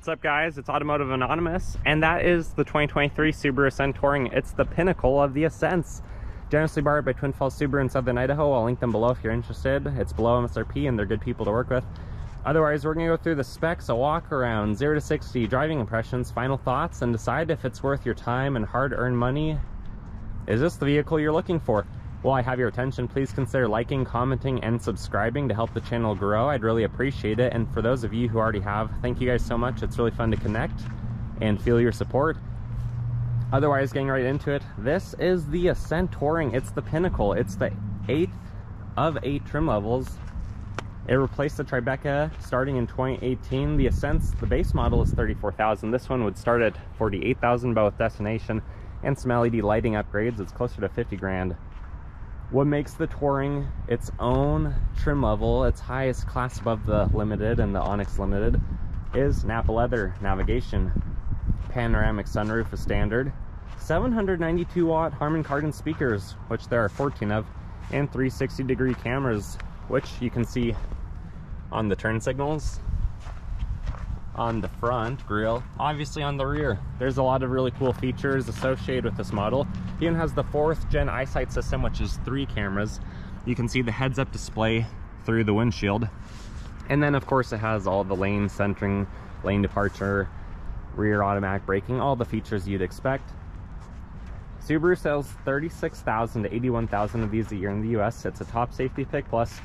what's up guys? It's Automotive Anonymous, and that is the 2023 Subaru Ascent Touring. It's the pinnacle of the Ascents. Generously borrowed by Twin Falls Subaru in Southern Idaho. I'll link them below if you're interested. It's below MSRP and they're good people to work with. Otherwise, we're gonna go through the specs, a walk around, 0 to 60, driving impressions, final thoughts, and decide if it's worth your time and hard-earned money. Is this the vehicle you're looking for? While I have your attention, please consider liking, commenting, and subscribing to help the channel grow. I'd really appreciate it. And for those of you who already have, thank you guys so much. It's really fun to connect and feel your support. Otherwise, getting right into it, this is the Ascent Touring. It's the pinnacle. It's the eighth of eight trim levels. It replaced the Tribeca starting in 2018. The Ascents, the base model is 34,000. This one would start at 48,000, but with destination and some LED lighting upgrades, it's closer to 50 grand. What makes the Touring its own trim level, its highest class above the Limited and the Onyx Limited, is Nappa leather navigation. Panoramic sunroof is standard, 792 watt Harman Kardon speakers, which there are 14 of, and 360 degree cameras, which you can see on the turn signals, on the front grille, obviously on the rear. There's a lot of really cool features associated with this model. It even has the fourth gen eyesight system, which is three cameras. You can see the heads up display through the windshield. And then of course it has all the lane centering, lane departure, rear automatic braking, all the features you'd expect. Subaru sells 36,000 to 81,000 of these a year in the US. It's a top safety pick. Plus,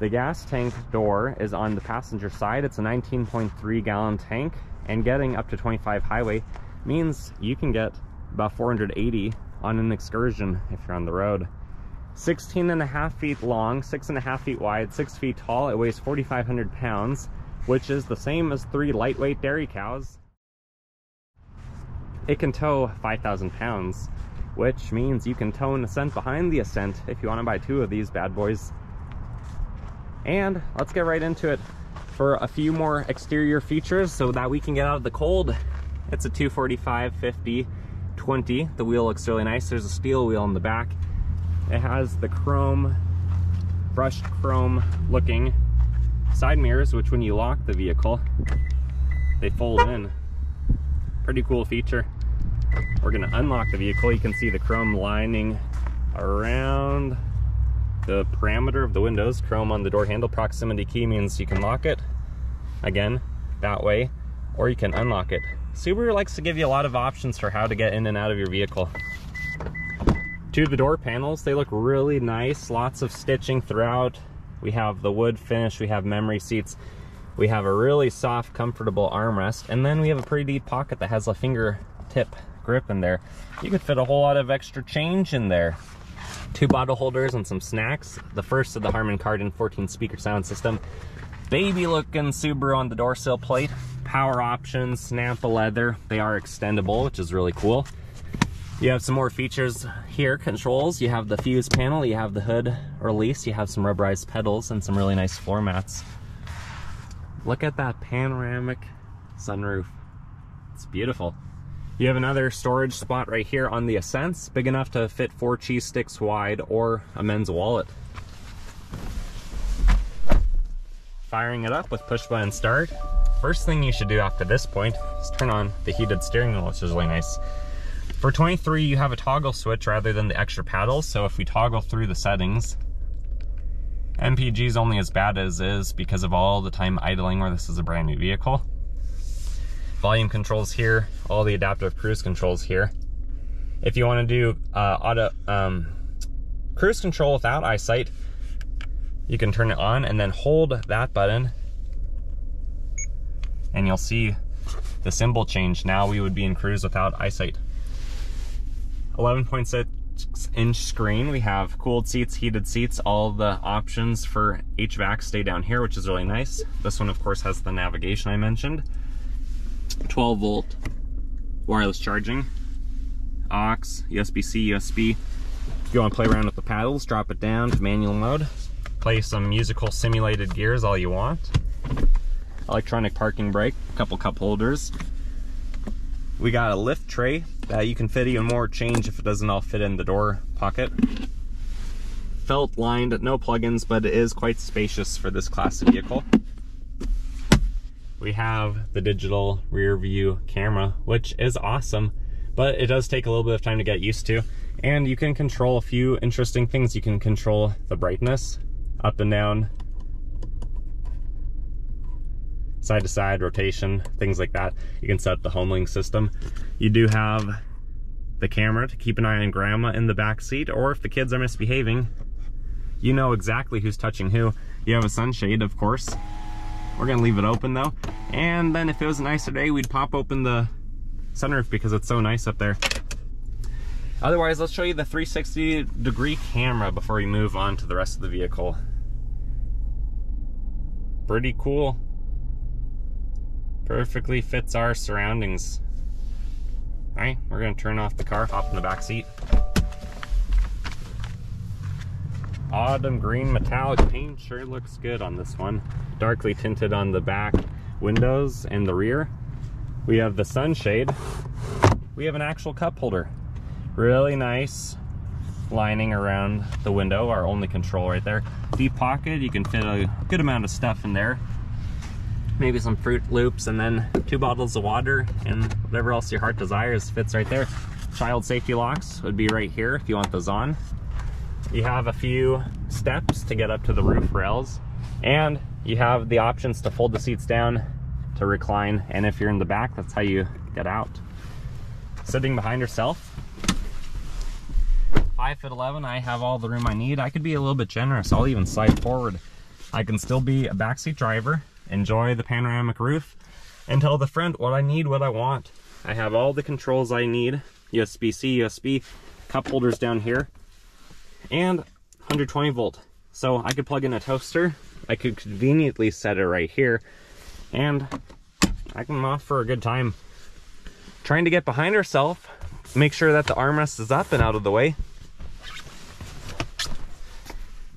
the gas tank door is on the passenger side. It's a 19.3 gallon tank, and getting up to 25 highway means you can get about 480 on an excursion if you're on the road. 16 and a half feet long, six and a half feet wide, six feet tall. It weighs 4,500 pounds, which is the same as three lightweight dairy cows it can tow 5,000 pounds, which means you can tow an Ascent behind the Ascent if you want to buy two of these bad boys. And let's get right into it for a few more exterior features so that we can get out of the cold. It's a 245 50 20. The wheel looks really nice. There's a steel wheel in the back. It has the chrome, brushed chrome looking side mirrors, which when you lock the vehicle, they fold in. Pretty cool feature. We're gonna unlock the vehicle. You can see the chrome lining around the parameter of the windows. Chrome on the door handle. Proximity key means you can lock it, again, that way, or you can unlock it. Subaru likes to give you a lot of options for how to get in and out of your vehicle. To the door panels, they look really nice. Lots of stitching throughout. We have the wood finish, we have memory seats. We have a really soft, comfortable armrest, and then we have a pretty deep pocket that has a finger tip grip in there. You could fit a whole lot of extra change in there. Two bottle holders and some snacks. The first of the Harman Kardon 14 speaker sound system. Baby looking Subaru on the door sill plate. Power options, Nappa leather. They are extendable, which is really cool. You have some more features here, controls. You have the fuse panel, you have the hood release, you have some rubberized pedals and some really nice floor mats. Look at that panoramic sunroof. It's beautiful. You have another storage spot right here on the Ascents, big enough to fit four cheese sticks wide or a men's wallet. Firing it up with push button start. First thing you should do after this point is turn on the heated steering wheel, which is really nice. For 23, you have a toggle switch rather than the extra paddles, so if we toggle through the settings, MPG is only as bad as is because of all the time idling where this is a brand new vehicle volume controls here, all the adaptive cruise controls here. If you want to do uh, auto um, cruise control without eyesight, you can turn it on and then hold that button and you'll see the symbol change. Now we would be in cruise without eyesight. 11.6 inch screen. We have cooled seats, heated seats, all the options for HVAC stay down here, which is really nice. This one, of course, has the navigation I mentioned. 12 volt wireless charging, aux, USB-C, USB. If you want to play around with the paddles, drop it down to manual mode. Play some musical simulated gears all you want. Electronic parking brake, a couple cup holders. We got a lift tray that you can fit even more change if it doesn't all fit in the door pocket. Felt lined, no plugins, but it is quite spacious for this class of vehicle. We have the digital rear view camera, which is awesome, but it does take a little bit of time to get used to. And you can control a few interesting things. You can control the brightness up and down, side to side, rotation, things like that. You can set up the HomeLink system. You do have the camera to keep an eye on grandma in the back seat, or if the kids are misbehaving, you know exactly who's touching who. You have a sunshade, of course. We're gonna leave it open though. And then if it was a nicer day, we'd pop open the sunroof because it's so nice up there. Otherwise, let's show you the 360 degree camera before we move on to the rest of the vehicle. Pretty cool. Perfectly fits our surroundings. All right, we're gonna turn off the car, hop in the back seat. Autumn green metallic paint sure looks good on this one. Darkly tinted on the back windows and the rear. We have the sunshade. We have an actual cup holder. Really nice lining around the window, our only control right there. Deep pocket, you can fit a good amount of stuff in there. Maybe some Froot Loops and then two bottles of water and whatever else your heart desires fits right there. Child safety locks would be right here if you want those on. You have a few steps to get up to the roof rails and you have the options to fold the seats down to recline and if you're in the back that's how you get out. Sitting behind yourself, 5 foot 11 I have all the room I need. I could be a little bit generous, I'll even slide forward. I can still be a backseat driver, enjoy the panoramic roof, and tell the front what I need, what I want. I have all the controls I need, USB-C, USB, cup holders down here, and 120 volt. So I could plug in a toaster, I could conveniently set it right here, and I can off for a good time. Trying to get behind herself, make sure that the armrest is up and out of the way.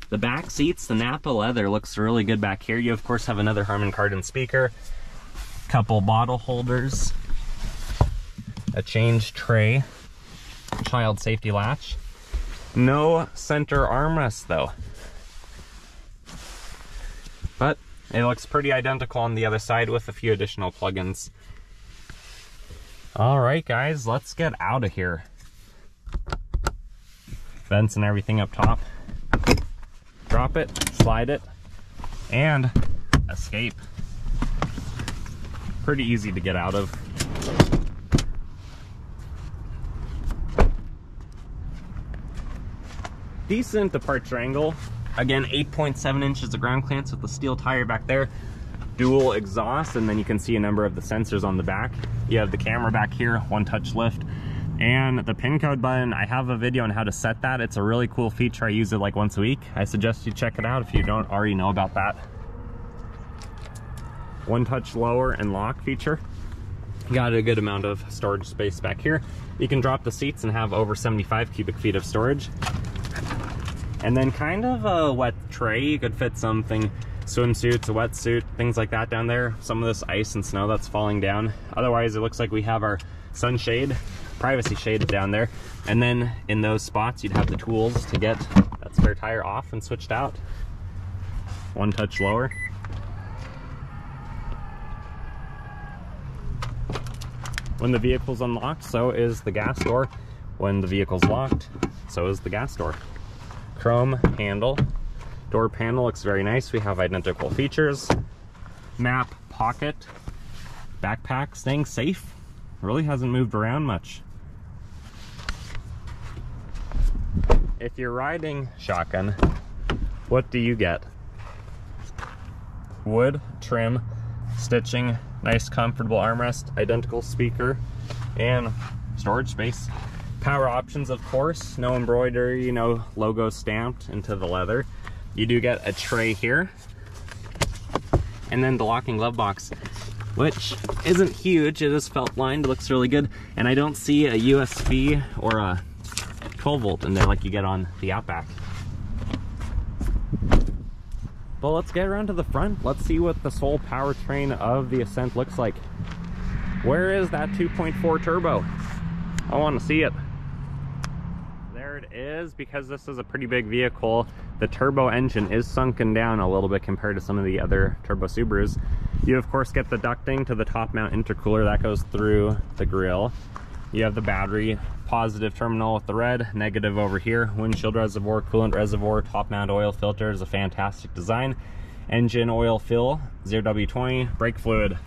The back seats, the Nappa leather looks really good back here. You of course have another Harman Kardon speaker, couple bottle holders, a change tray, child safety latch. No center armrest though. But it looks pretty identical on the other side with a few additional plugins. All right, guys, let's get out of here. Vents and everything up top. Drop it, slide it, and escape. Pretty easy to get out of. Decent departure angle. Again, 8.7 inches of ground clearance with the steel tire back there. Dual exhaust, and then you can see a number of the sensors on the back. You have the camera back here, one touch lift, and the pin code button. I have a video on how to set that. It's a really cool feature. I use it like once a week. I suggest you check it out if you don't already know about that. One touch lower and lock feature. Got a good amount of storage space back here. You can drop the seats and have over 75 cubic feet of storage. And then kind of a wet tray. You could fit something, swimsuits, a wetsuit, things like that down there. Some of this ice and snow that's falling down. Otherwise, it looks like we have our sunshade, privacy shade down there. And then in those spots, you'd have the tools to get that spare tire off and switched out. One touch lower. When the vehicle's unlocked, so is the gas door. When the vehicle's locked, so is the gas door chrome handle. Door panel looks very nice. We have identical features. Map pocket. Backpack staying safe. Really hasn't moved around much. If you're riding shotgun, what do you get? Wood, trim, stitching, nice comfortable armrest, identical speaker, and storage space. Power options, of course, no embroidery, no logo stamped into the leather. You do get a tray here. And then the locking glove box, which isn't huge. It is felt lined, looks really good. And I don't see a USB or a 12 volt in there like you get on the Outback. But let's get around to the front. Let's see what the sole powertrain of the Ascent looks like. Where is that 2.4 turbo? I want to see it is because this is a pretty big vehicle the turbo engine is sunken down a little bit compared to some of the other turbo Subarus You of course get the ducting to the top mount intercooler that goes through the grill. You have the battery, positive terminal with the red, negative over here, windshield reservoir, coolant reservoir, top mount oil filter is a fantastic design. Engine oil fill, 0W20, brake fluid.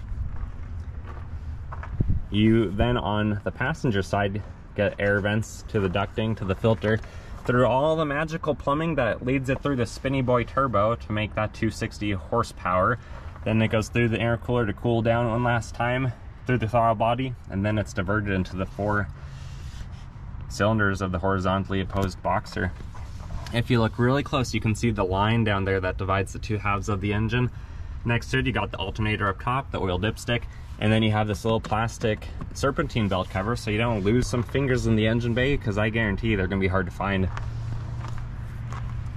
You then on the passenger side get air vents to the ducting, to the filter, through all the magical plumbing that leads it through the Spinny Boy turbo to make that 260 horsepower. Then it goes through the air cooler to cool down one last time through the throttle body, and then it's diverted into the four cylinders of the horizontally opposed boxer. If you look really close, you can see the line down there that divides the two halves of the engine. Next to it, you got the alternator up top, the oil dipstick, and then you have this little plastic serpentine belt cover so you don't lose some fingers in the engine bay because I guarantee they're gonna be hard to find.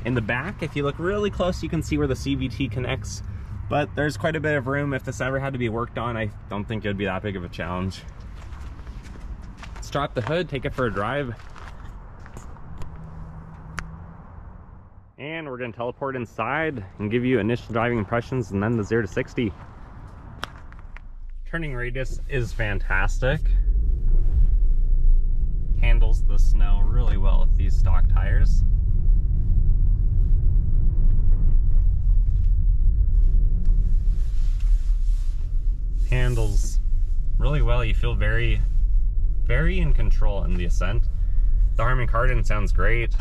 In the back, if you look really close, you can see where the CVT connects but there's quite a bit of room. If this ever had to be worked on, I don't think it would be that big of a challenge. Let's drop the hood, take it for a drive. And we're gonna teleport inside and give you initial driving impressions and then the zero to 60. Turning radius is fantastic. Handles the snow really well with these stock tires. handles really well. You feel very, very in control in the ascent. The Harman Kardon sounds great.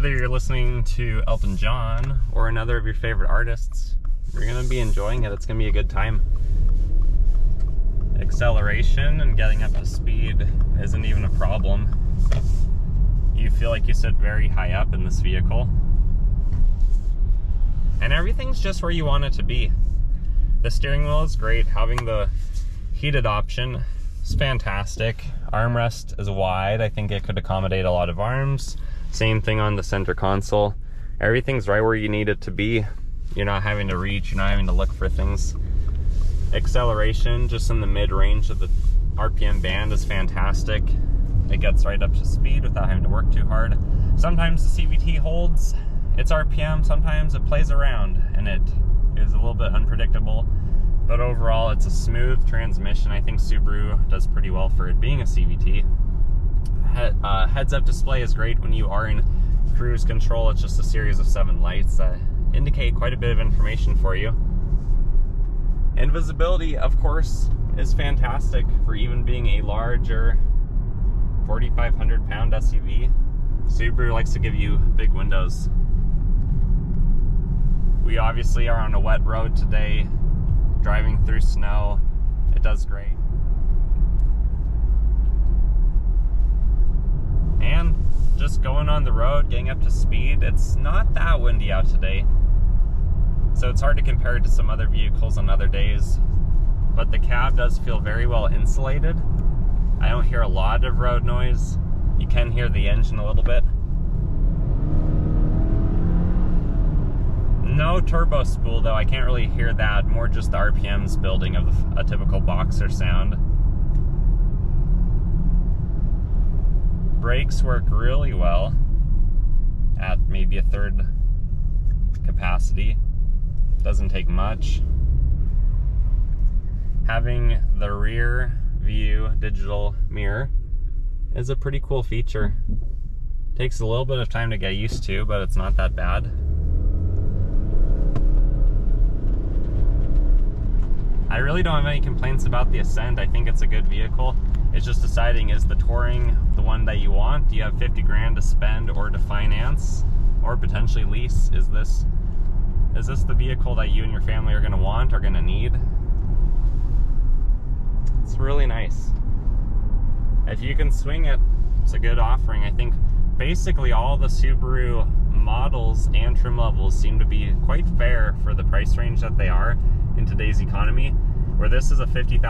Whether you're listening to Elton John or another of your favorite artists, you're gonna be enjoying it. It's gonna be a good time acceleration and getting up to speed isn't even a problem. You feel like you sit very high up in this vehicle. And everything's just where you want it to be. The steering wheel is great. Having the heated option is fantastic. Armrest is wide. I think it could accommodate a lot of arms. Same thing on the center console. Everything's right where you need it to be. You're not having to reach, you're not having to look for things acceleration just in the mid range of the RPM band is fantastic. It gets right up to speed without having to work too hard. Sometimes the CVT holds its RPM, sometimes it plays around and it is a little bit unpredictable. But overall, it's a smooth transmission. I think Subaru does pretty well for it being a CVT. Uh, heads up display is great when you are in cruise control. It's just a series of seven lights that indicate quite a bit of information for you. Invisibility, of course, is fantastic for even being a larger 4,500 pound SUV. Subaru likes to give you big windows. We obviously are on a wet road today, driving through snow. It does great. And just going on the road, getting up to speed. It's not that windy out today. So it's hard to compare it to some other vehicles on other days. But the cab does feel very well insulated. I don't hear a lot of road noise. You can hear the engine a little bit. No turbo spool though, I can't really hear that. More just the RPMs building of a typical boxer sound. Brakes work really well at maybe a third capacity doesn't take much. Having the rear view digital mirror is a pretty cool feature. Takes a little bit of time to get used to, but it's not that bad. I really don't have any complaints about the Ascent. I think it's a good vehicle. It's just deciding is the Touring the one that you want? Do you have 50 grand to spend or to finance or potentially lease? Is this is this the vehicle that you and your family are going to want, are going to need? It's really nice. If you can swing it, it's a good offering. I think basically all the Subaru models and trim levels seem to be quite fair for the price range that they are in today's economy. Where this is a $50,000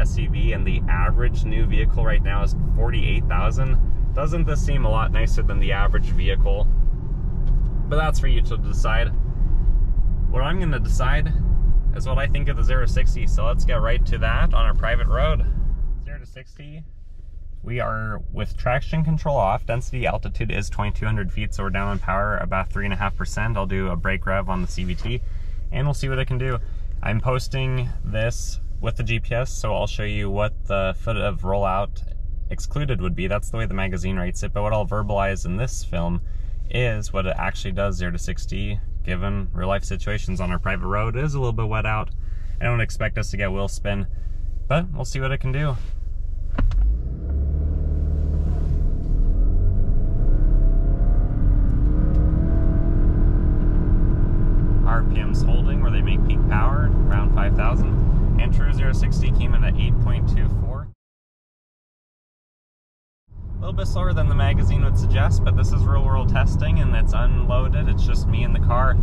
SUV and the average new vehicle right now is 48,000. Doesn't this seem a lot nicer than the average vehicle? But that's for you to decide what I'm going to decide is what I think of the 0 60. So let's get right to that on our private road. 0 to 60, We are with traction control off. Density altitude is 2200 feet, so we're down on power about 3.5%. I'll do a brake rev on the CVT and we'll see what it can do. I'm posting this with the GPS, so I'll show you what the foot of rollout excluded would be. That's the way the magazine rates it, but what I'll verbalize in this film is what it actually does 0 to 60 given real life situations on our private road. It is a little bit wet out. I don't expect us to get wheel spin, but we'll see what it can do. 360 came in at 8.24. A little bit slower than the magazine would suggest, but this is real world testing and it's unloaded. It's just me in the car.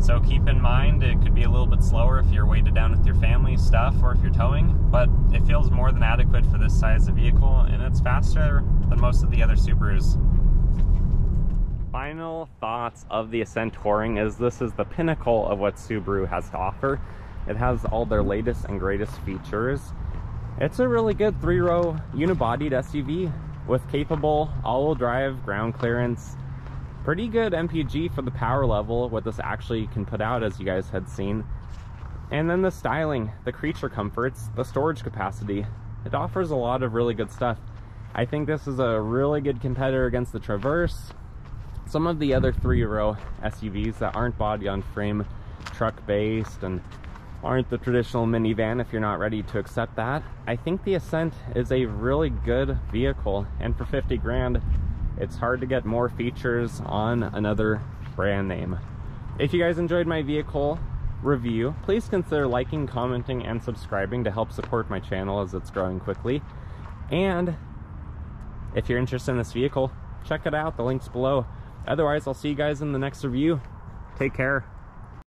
So keep in mind it could be a little bit slower if you're weighted down with your family stuff or if you're towing, but it feels more than adequate for this size of vehicle and it's faster than most of the other Subarus. Final thoughts of the Ascent Touring is this is the pinnacle of what Subaru has to offer. It has all their latest and greatest features. It's a really good three-row unibodied SUV with capable all-wheel drive, ground clearance, pretty good MPG for the power level, what this actually can put out as you guys had seen. And then the styling, the creature comforts, the storage capacity, it offers a lot of really good stuff. I think this is a really good competitor against the Traverse, some of the other three-row SUVs that aren't body on frame, truck based, and aren't the traditional minivan if you're not ready to accept that. I think the Ascent is a really good vehicle and for 50 grand it's hard to get more features on another brand name. If you guys enjoyed my vehicle review, please consider liking, commenting, and subscribing to help support my channel as it's growing quickly. And if you're interested in this vehicle, check it out. The link's below. Otherwise, I'll see you guys in the next review. Take care.